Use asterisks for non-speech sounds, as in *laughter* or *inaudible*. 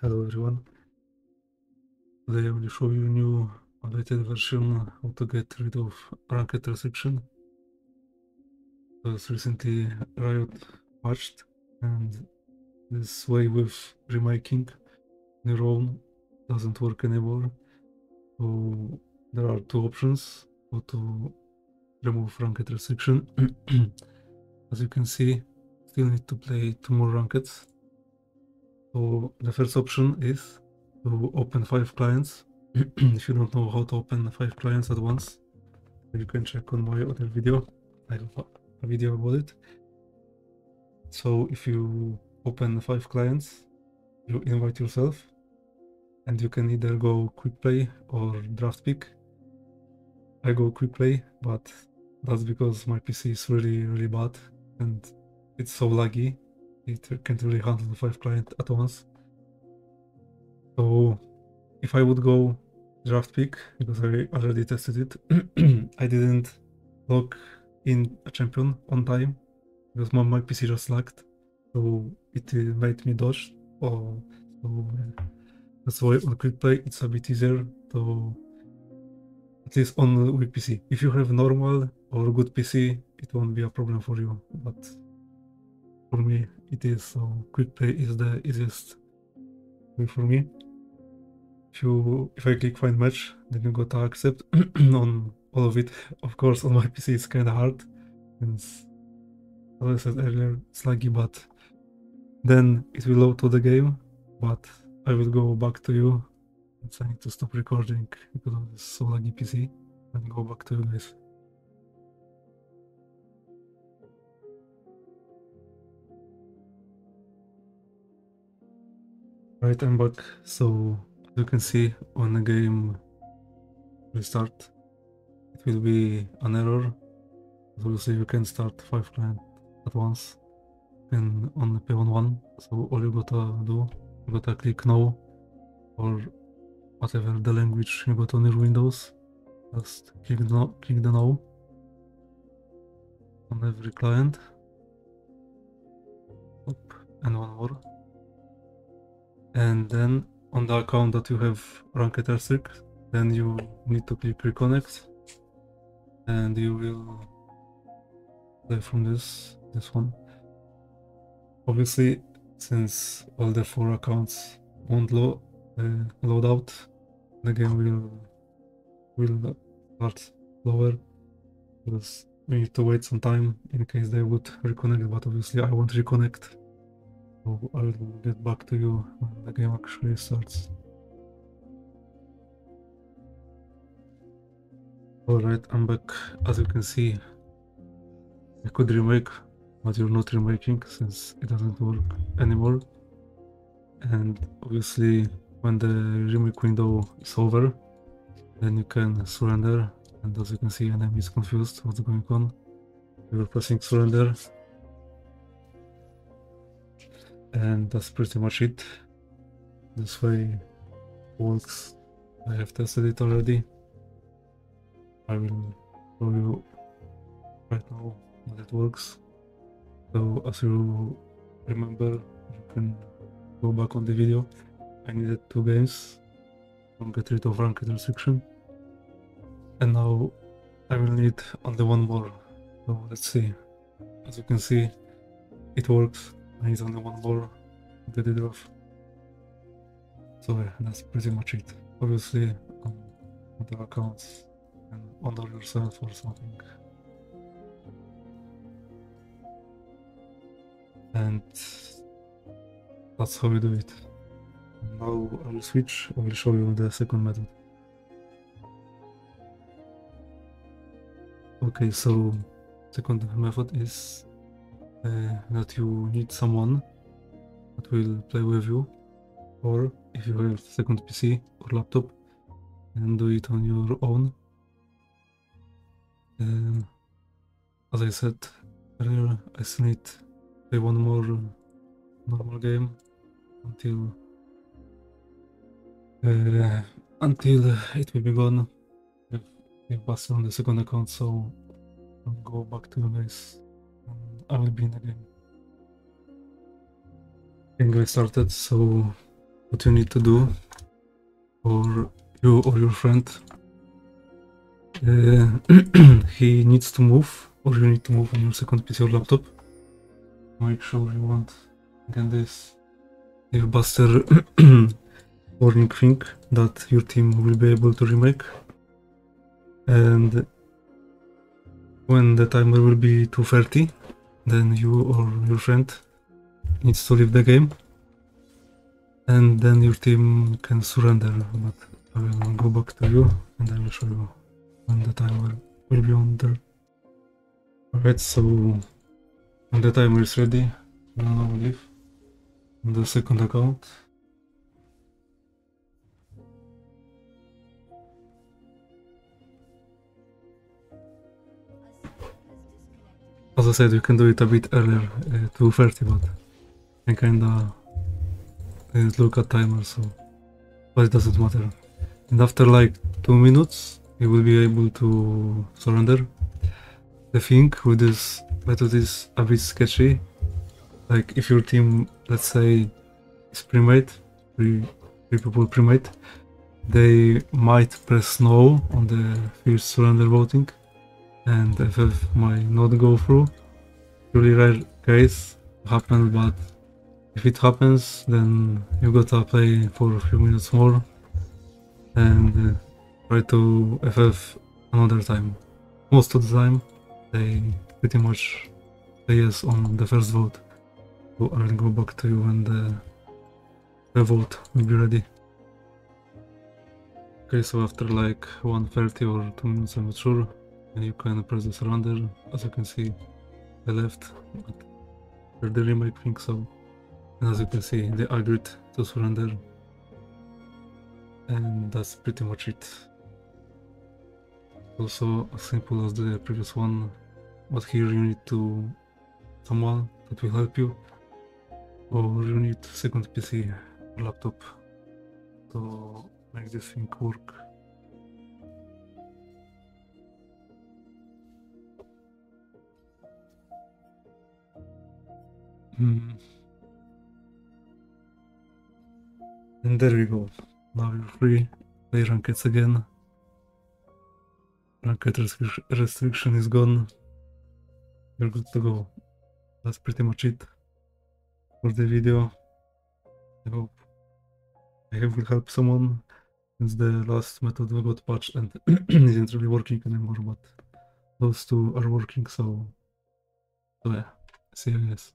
Hello everyone. Today I will show you new updated version how to get rid of ranked restriction. Was recently Riot patched and this way with remaking your own doesn't work anymore. So there are two options how to remove ranked restriction. *clears throat* As you can see, still need to play two more rankeds. So the first option is to open five clients. *clears throat* if you don't know how to open five clients at once, you can check on my other video. I have a video about it. So if you open five clients, you invite yourself and you can either go quick play or draft pick. I go quick play, but that's because my PC is really, really bad and it's so laggy. It can't really handle five client at once. So if I would go draft pick, because I already tested it, *clears throat* I didn't log in a champion on time because my, my PC just lagged. So it uh, made me dodge. Oh, so that's why on quick play it's a bit easier to at least on weak PC. If you have normal or good PC, it won't be a problem for you. But for me, it is. So quick play is the easiest way for me. If you if I click find match, then you go to accept *clears throat* on all of it. Of course, on my *laughs* PC it's kind of hard, and as I said earlier, it's laggy. But then it will load to the game. But I will go back to you. I'm trying to stop recording because this so laggy PC and go back to you guys. Right, I'm back. So as you can see when the game restart, it will be an error. Obviously, you can start five clients at once and on the P1 one. So all you gotta do, you gotta click no or whatever the language you got on your Windows. Just click no, click the no on every client. And one more. And then on the account that you have ranked R6, then you need to click reconnect and you will play from this this one. Obviously, since all the four accounts won't load uh, load out, the game will will start lower because we need to wait some time in case they would reconnect. But obviously, I won't reconnect I'll get back to you when the game actually starts. Alright, I'm back. As you can see, I could remake, but you're not remaking since it doesn't work anymore. And obviously, when the remake window is over, then you can surrender. And as you can see, enemy is confused what's going on. You're pressing surrender, and that's pretty much it. This way works. I have tested it already. I will show you right now that it works. So as you remember you can go back on the video. I needed two games. To get rid of ranked restriction. And now I will need only one more. So let's see. As you can see it works He's only one more get it off. So yeah, that's pretty much it. Obviously, um, on the accounts and under yourself or something. And that's how we do it. Now I will switch, I will show you the second method. Okay, so second method is that you need someone that will play with you or if you have second PC or laptop and do it on your own. Um, as I said earlier, I still need play one more normal game until uh, until it will be gone. If, if passed on the second account, so I'll go back to you guys I will be in the game. Game started, so what you need to do, or you or your friend, uh, *clears throat* he needs to move, or you need to move on your second PC or laptop. Make sure you want again this Buster *clears throat* warning thing that your team will be able to remake. And when the timer will be 230, then you or your friend needs to leave the game. And then your team can surrender, but I will go back to you and I will show you when the timer will be on there. Alright, so when the timer is ready, now will leave on the second account. As I said, you can do it a bit earlier, uh, 2.30, but I kinda didn't look at timer, so but it doesn't matter. And after like 2 minutes, you will be able to surrender. The thing with this method is a bit sketchy. Like if your team, let's say, is pre-made, three, three people pre-made, they might press no on the first surrender voting and FF might not go through. Really rare case happens, but if it happens, then you gotta play for a few minutes more and uh, try to FF another time. Most of the time, they pretty much say yes on the first vote. So I will go back to you when the, the vote will be ready. Okay, so after like 1.30 or 2 minutes, I'm not sure, and you can press the surrender, as you can see, I left, but the remake thing, so and as you can see, they agreed to surrender, and that's pretty much it. Also, as simple as the previous one, but here you need to someone that will help you, or you need second PC or laptop to make this thing work. Hmm. And there we go. Now you're free. Play rankeds again. Restric- restriction is gone. You're good to go. That's pretty much it for the video. I hope I will help someone since the last method we got patched and *clears throat* isn't really working anymore, but those two are working, so, so yeah, see you guys.